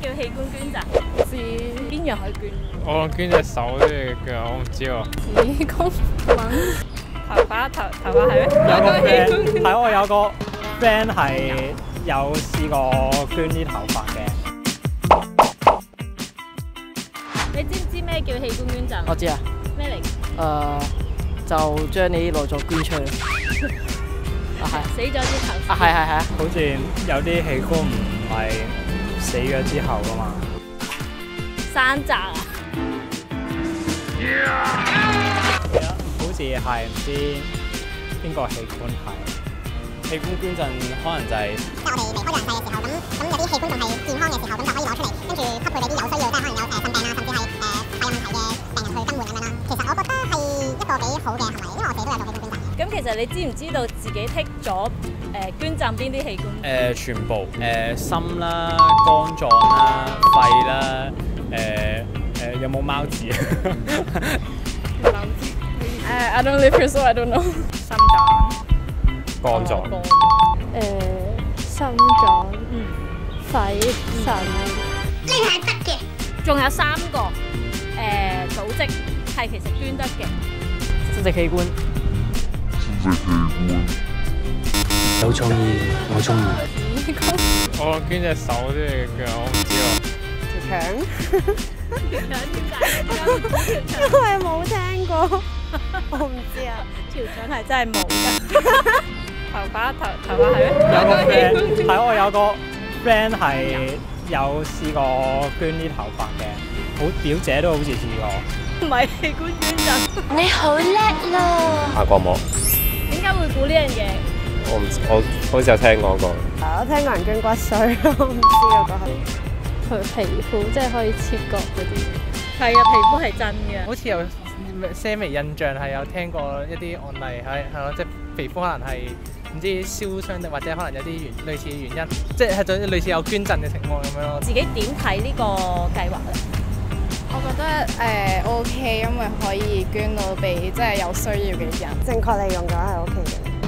咩叫器官捐贈？是邊樣可以捐？我捐隻手啲腳，我唔知喎。子宮揾 頭髮頭頭髮係咩？有個器 friend 官係我有個 friend 係有試過捐啲頭髮嘅。你知唔知咩叫器官捐贈？我知啊，咩嚟？誒、就將你啲內臟捐出去。啊係死咗之後。啊係係係啊，好似有啲器官唔係死咗之後噶嘛。山寨啊！好似係唔知邊個器官係。器官捐贈可能就係即係我哋離開人世嘅時候，咁咁有啲器官仲係健康嘅時候，咁就可以攞出嚟，跟住匹配俾啲有需要，即係可能有誒腎病啊，甚至係誒肺有問題嘅病人去更換咁樣啦。其實我覺得係一個幾好嘅行為，因為我自己都有做器官捐贈。咁其實你知唔知道自己剔咗誒捐贈邊啲器官？誒、全部誒、心啦、肝臟啦、肺啦，誒、誒、有冇貓字啊？誒 I don't live here so I don't know。心臟、肝臟。誒、心臟、肺、腎。呢係得嘅仲有三個誒、組織係其實捐得嘅。生殖器官生殖器官。有創意，我中意。我捐隻手啲腳，我唔知喎。腸。點解？因為冇聽過，我唔知啊。條腸係真係冇㗎。頭髮頭頭髮係咩？有個 friend 係我有個 friend 係有試過捐啲頭髮嘅，好表姐都好似試過。唔係器官捐贈。你好叻咯！下角膜，點解會估呢樣嘢？我唔我好似有聽講過。我聽過人捐骨髓，我唔知嗰個係佢皮膚，即係可以切割嗰啲。係啊，皮膚係真嘅。好似有些微印象係有聽過一啲案例係係咯，即係皮膚可能係唔知燒傷定或者可能有啲原類似嘅原因，即係係種類似有捐贈嘅情況咁樣咯。自己點睇呢個計劃咧？我覺得誒、OK，因為可以捐到俾即係有需要嘅人。正確利用咗係 OK 嘅。